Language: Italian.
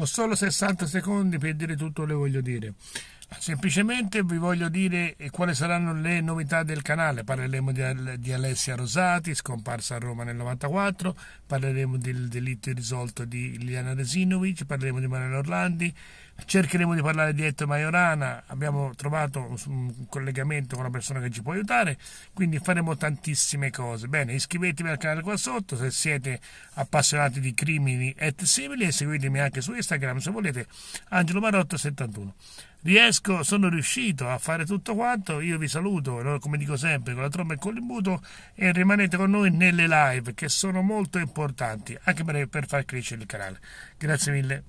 Ho solo 60 secondi per dire tutto le voglio dire. Semplicemente vi voglio dire quali saranno le novità del canale. Parleremo di, di Alessia Rosati, scomparsa a Roma nel 94, parleremo del delitto irrisolto di Liliana Resinovic, parleremo di Manuel Orlandi, cercheremo di parlare di Etto Majorana, abbiamo trovato un collegamento con una persona che ci può aiutare, quindi faremo tantissime cose. Bene, iscrivetevi al canale qua sotto se siete appassionati di crimini et simili e seguitemi anche su Instagram se volete, Angelo Marotto 71 riesco, sono riuscito a fare tutto quanto, io vi saluto, come dico sempre, con la tromba e con l'imbuto e rimanete con noi nelle live che sono molto importanti anche per, per far crescere il canale. Grazie mille.